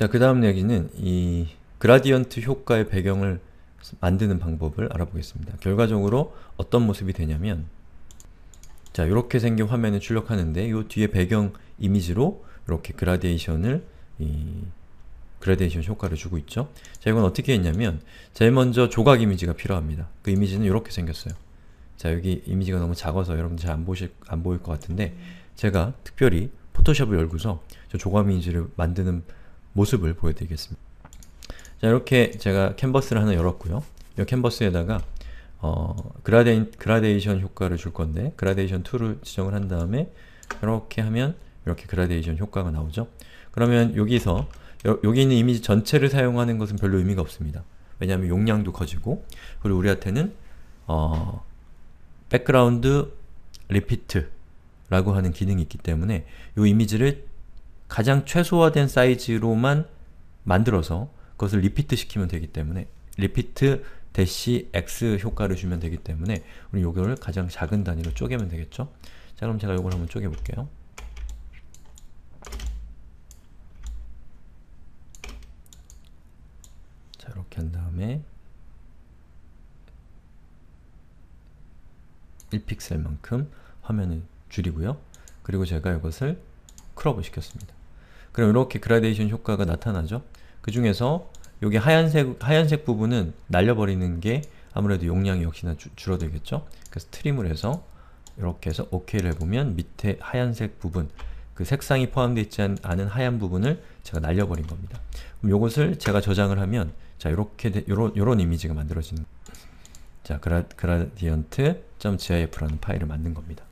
자, 그 다음 얘기는 이 그라디언트 효과의 배경을 만드는 방법을 알아보겠습니다. 결과적으로 어떤 모습이 되냐면 자, 이렇게 생긴 화면을 출력하는데 이 뒤에 배경 이미지로 이렇게 그라데이션을 이 그라데이션 효과를 주고 있죠. 자, 이건 어떻게 했냐면 제일 먼저 조각 이미지가 필요합니다. 그 이미지는 이렇게 생겼어요. 자, 여기 이미지가 너무 작아서 여러분들 잘 안 보실 안 보일 것 같은데 제가 특별히 포토샵을 열고서 저 조각 이미지를 만드는 모습을 보여드리겠습니다. 자, 이렇게 제가 캔버스를 하나 열었고요. 이 캔버스에다가 어, 그라데이, 그라데이션 효과를 줄 건데 그라데이션 tool을 지정을 한 다음에 이렇게 하면 이렇게 그라데이션 효과가 나오죠. 그러면 여기서 여, 여기 있는 이미지 전체를 사용하는 것은 별로 의미가 없습니다. 왜냐하면 용량도 커지고 그리고 우리한테는 어, background repeat 라고 하는 기능이 있기 때문에 이 이미지를 가장 최소화된 사이즈로만 만들어서 그것을 repeat 시키면 되기 때문에 repeat dash x 효과를 주면 되기 때문에 우리 요거를 가장 작은 단위로 쪼개면 되겠죠? 자 그럼 제가 요걸 한번 쪼개 볼게요. 자 이렇게 한 다음에 1픽셀만큼 화면을 줄이고요. 그리고 제가 이것을 크롭을 시켰습니다. 그럼 이렇게 그라데이션 효과가 나타나죠? 그 중에서 여기 하얀색, 하얀색 부분은 날려버리는 게 아무래도 용량이 역시나 주, 줄어들겠죠? 그래서 트림을 해서 이렇게 해서 OK를 해보면 밑에 하얀색 부분 그 색상이 포함되어 있지 않은 하얀 부분을 제가 날려버린 겁니다. 그럼 이것을 제가 저장을 하면 자 이렇게 요런, 요런 이미지가 만들어지는 자 그라, gradient.gif라는 파일을 만든 겁니다.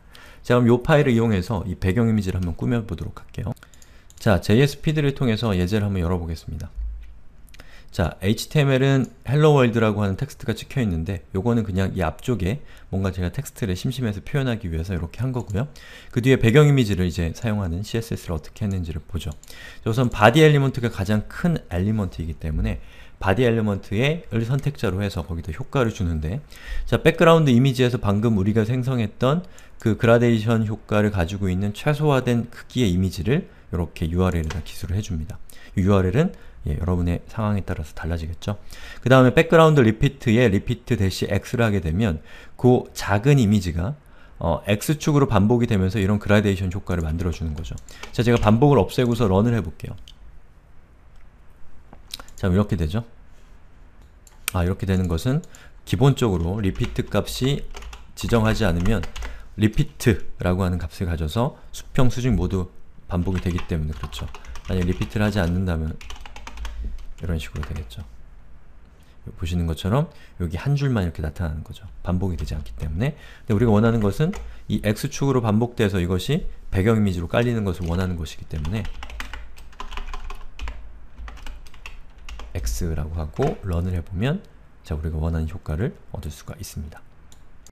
자 그럼 이 파일을 이용해서 이 배경 이미지를 한번 꾸며보도록 할게요. 자 JSPD를 통해서 예제를 한번 열어보겠습니다. 자, HTML은 Hello World라고 하는 텍스트가 찍혀 있는데 요거는 그냥 이 앞쪽에 뭔가 제가 텍스트를 심심해서 표현하기 위해서 이렇게 한 거고요. 그 뒤에 배경 이미지를 이제 사용하는 CSS를 어떻게 했는지를 보죠. 우선 body element가 가장 큰 element이기 때문에 body element의 선택자로 해서 거기다 효과를 주는데 자, background 이미지에서 방금 우리가 생성했던 그 그라데이션 효과를 가지고 있는 최소화된 크기의 이미지를 이렇게 URL에다 기술을 해줍니다. URL은 예, 여러분의 상황에 따라서 달라지겠죠. 그 다음에 background repeat에 repeat dash x를 하게 되면 그 작은 이미지가 어, x축으로 반복이 되면서 이런 그라데이션 효과를 만들어주는 거죠. 자, 제가 반복을 없애고서 run을 해볼게요. 자, 이렇게 되죠. 아, 이렇게 되는 것은 기본적으로 repeat 값이 지정하지 않으면 repeat라고 하는 값을 가져서 수평, 수직 모두 반복이 되기 때문에 그렇죠. 만약 repeat를 하지 않는다면 이런 식으로 되겠죠. 보시는 것처럼 여기 한 줄만 이렇게 나타나는 거죠. 반복이 되지 않기 때문에 근데 우리가 원하는 것은 이 X축으로 반복돼서 이것이 배경 이미지로 깔리는 것을 원하는 것이기 때문에 X라고 하고 런을 해보면 자 우리가 원하는 효과를 얻을 수가 있습니다.